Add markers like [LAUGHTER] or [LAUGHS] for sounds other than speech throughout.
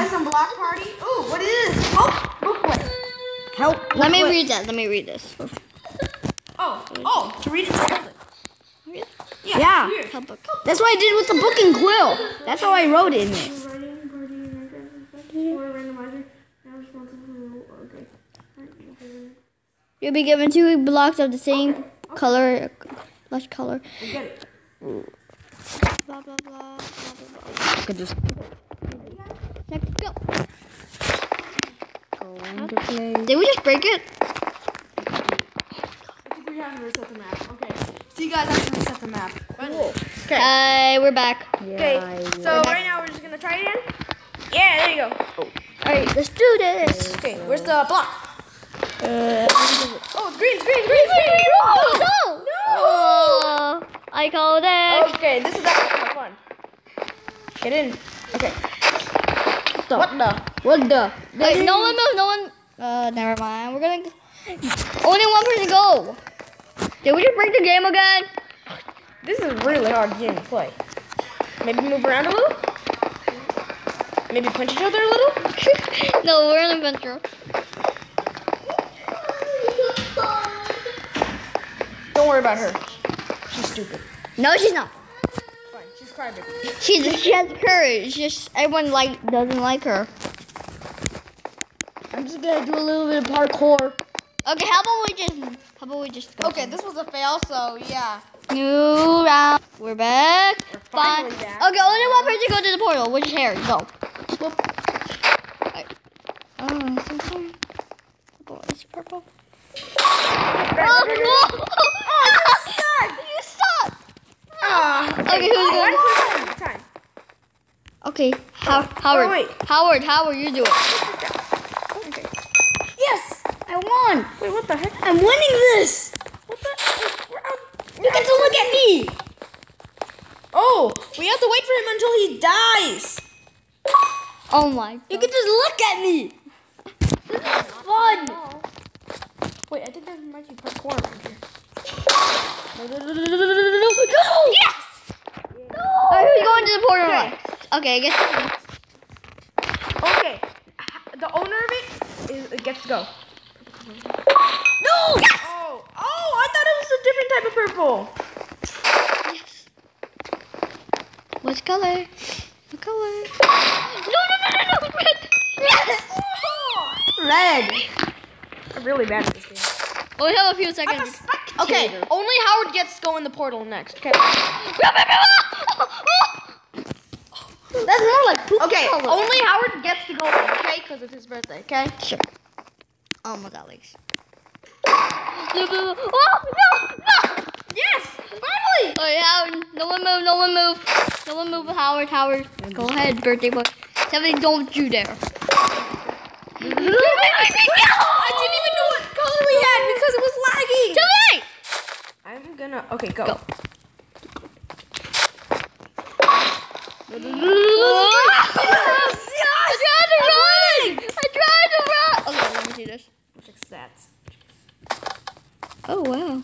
play some block party. Ooh, what is this? Oh, booklet. Help. Let me booklet. read that. Let me read this. Oh, oh, to read it. together. Yeah. Yeah. Here. Help. That's what I did with the book and quill. That's how I wrote it in it. You'll be given two blocks of the same color, lush color. We get it. Blah blah blah. blah, blah, Look at this. blah. Next, go. Going to play. Did we just break it? I think we have to reset the map. Okay. So you guys have to reset the map. Okay. Hey, we're back. Okay. Yeah, I So right now we're just gonna try it again. Yeah, there you go. All right, let's do this. Okay. Where's the block? Uh, Oh, it's green, it's green, it's green, it's green. oh, no! Oh, I called it. Okay, this is actually kind of fun. Get in. Okay. What the? What the? Wait, no one move, no one. Uh, never mind. We're gonna. Only one person go. Did we just break the game again? This is a really hard game to play. Maybe move around a little. Maybe punch each other a little. [LAUGHS] no, we're in adventure. Don't worry about her. She's stupid. No, she's not. Fine. She's crybaby. She's she has courage. Just everyone like doesn't like her. I'm just gonna do a little bit of parkour. Okay, how about we just how about we just go? Okay, this was a fail, so yeah. New round. We're back. We're Fine. finally Okay, back. only one person go to the portal, which is Harry. Go. Alright. Oh, something. Purple. It's purple. [LAUGHS] [LAUGHS] Oh, no! you suck! Ah. Okay, who's Oh, going? one person at a time. Okay, How- Howard. wait. Howard, Howard, you do it. Okay. Yes, I won. Wait, what the heck? I'm winning this. What the? Out. You get to look at me. Oh, we have to wait for him until he dies. Oh my. God. You can just look at me. This is fun. Wait, I think there might be parkour around here. Yes! Alright, who's going to the portal Okay. next? Okay, I guess. Okay. The owner of it is it gets to go. No! Yes! Oh, oh! I thought it was a different type of purple. Yes. What color? What color? No, no, no, no, no! Red! Yes! Red. I'm really bad at this game. Oh, we have a few seconds. Okay, only Howard gets to go in the portal next. Okay. That's more like poop Okay, color. only Howard gets to go in, okay? Because it's his birthday, okay? Sure. Oh my god, legs. Oh, no, no! Yes! Finally! Oh, Howard, no one move, no one move. No one move, Howard, Howard. Go ahead, birthday boy. Seventy, don't you dare. I didn't even know what color we had because it was lagging. Too late! I'm gonna. Okay, go. Go. [LAUGHS] I tried to run! I tried to run! Okay, let me see this. Check stats. Oh, wow.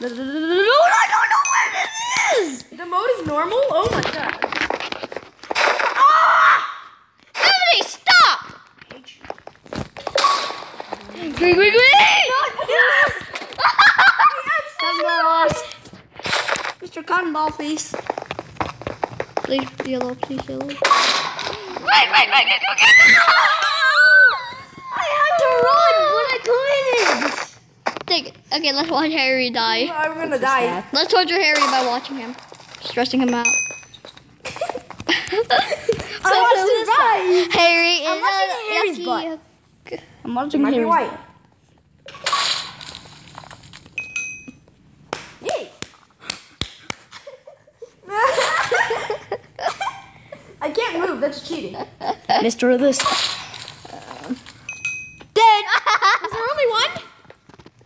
No, I don't know where this is. The mode is normal? Oh my god. Ah! Seventy, stop! Green, green, green! Yes! I'm lost. Mr. Cotton Ball Face. Please, yellow, please, yellow. Wait, wait, wait, wait, get! [LAUGHS] I had to run when I couldn't. Take it. Okay, let's watch Harry die. I'm gonna die. Let's torture Harry by watching him. Stressing him out. [LAUGHS] I want to survive. Harry is I'm watching a Harry's yucky- I'm watching Might be Harry's white. Yay! I can't move. That's cheating. Mister of This. Dead! Is there only one?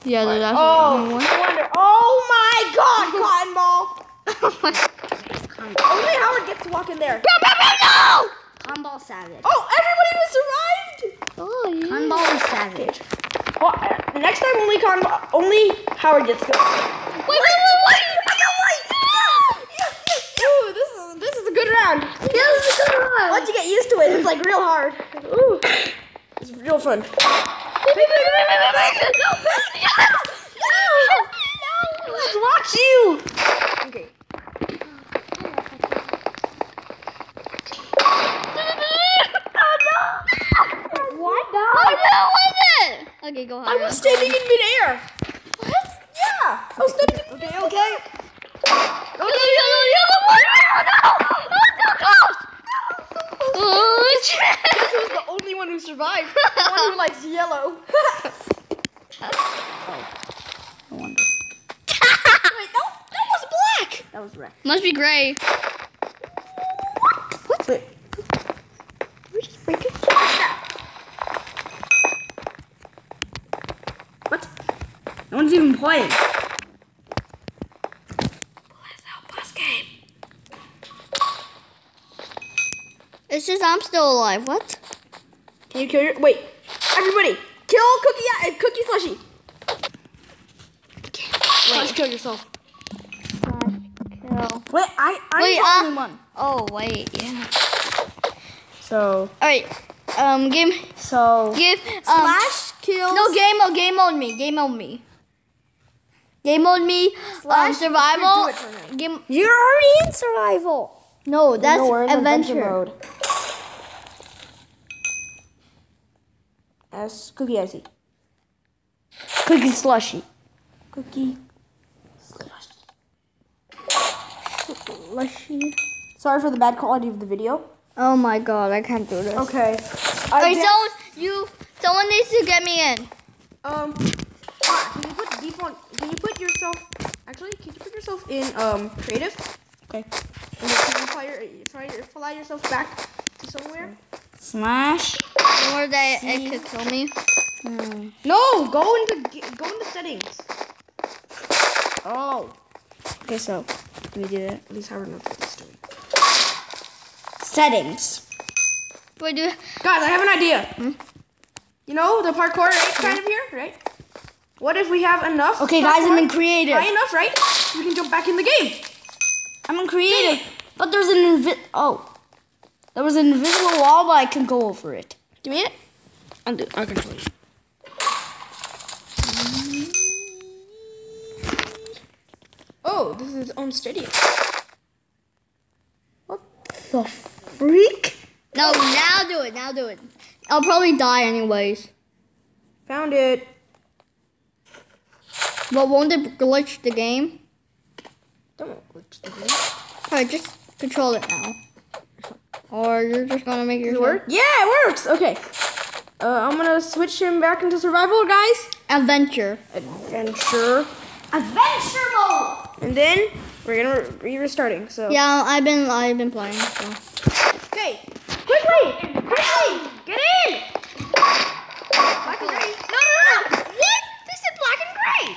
yeah, there's actually Oh, only one. wonder. Oh my God, Cotton Ball! Only Howard gets to walk in there. no! Cotton Ball Savage. Oh, everybody was survived. Oh, yeah. Cotton Ball is savage. Well, uh, next time only Cotton only Howard gets to go. Wait, wait, wait, wait! I got white. Yes, yes, yes. Ooh, this is this is a good round. Yeah, this is a good one. Once you get used to it, it's like real hard. Ooh, it's real fun. Let's watch you. Okay. What? Oh no, was it? Okay, go I was standing in midair. What? Yeah. I was standing in Okay, okay. Okay, yellow, yellow, no, no, so close. Oh, shit. Guess who's the only one who survived? The one who likes yellow. oh. No wonder. Wait, that, that was black. That was wrecked. Must be gray. What? Wait. We just break it. What? No one's even playing. game. It's just I'm still alive. What? Can you kill your? Wait, everybody, kill Cookie uh, Cookie Slushy. Slash kill yourself. Kill. Wait, I, I'm Wait, the uh, only one. Oh wait, yeah. So, All right. Um, game. so. Give. Um, Slash kill. No, game mode. Game mode me. Game mode me. Game mode me. Um, Slash, survival. do it for him. Game. You're already in survival. No, that's no, we're in adventure. mode. S Cookie Icy. Cookie slushy. Cookie. Slushy. Sorry for the bad quality of the video. Oh my god, I can't do this. Okay. I Wait, someone, you, someone needs to get me in. Um, can you put default? Can you put yourself? Actually, can you put yourself in um creative? Okay. And then can you fly, your, fly, your, fly yourself back to somewhere? Smash. Somewhere that it could kill me. No, go into go into settings. Oh. Okay, so. Let me do that. At least Howard knows what he's doing. Settings. Wait, do Guys, I have an idea. Hmm? You know the parkour right kind of here, right? What if we have enough? Okay, guys, I'm in parkour creative. High enough, right? We can jump back in the game. I'm in creative. But there's an invi- Oh. There was an invisible wall, but I can go over it. Give me it. I'll do. I'll control you. Oh, this is on What The freak? no, now do it. Now do it. I'll probably die anyways. Found it. But won't it glitch the game? Don't glitch the game. Alright, just control it now. Or you're just gonna make your it work? Yeah, it works. Okay. Uh, I'm gonna switch him back into survival, guys. adventure. Adventure. Adventure mode! And then we're gonna be restarting. So. Yeah, I've been I've been playing. So. Okay. Quickly! Quickly! Get in! Black and gray. No, no, no! What? This is black and gray.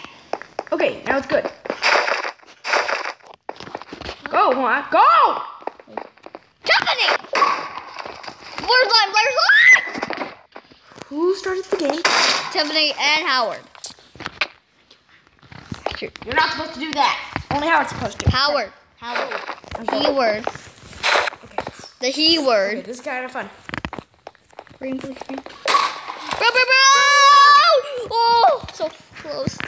Okay, now it's good. Go, Juan. Go! Tiffany! Where's line? Where's line? Who started the game? Tiffany and Howard. You're not supposed to do that. Only Howard's supposed to. Howard. Howard. He word. The he Okay, word. this is kind of fun. Green, green, green. Bro, bro, bro! Oh, so close.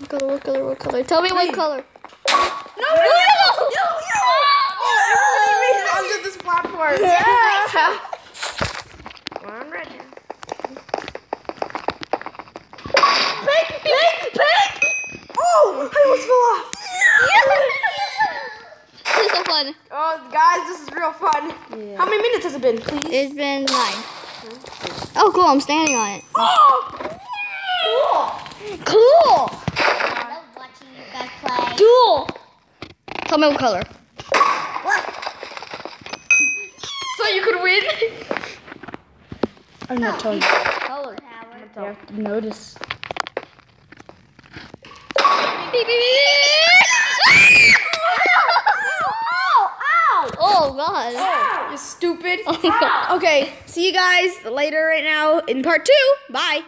What color? What color? What color? Tell me what color. No, no, no, no, no! Oh, everybody made it onto this platform. Yeah. Well, I'm ready. Pink, pink, pink! Oh, I almost fell off. This is so fun. Oh, guys, this is real fun. Yeah. How many minutes has it been, please? It's been nine. Oh, cool. I'm standing on it. Oh! Cool. love watching you guys play. Cool. Tell me what color. So you could win? I'm not telling you. Color. You have to notice. Beep, beep, beep. Oh, [LAUGHS] oh god. Oh. You stupid. Oh, god. Okay, see you guys later right now in part two. Bye.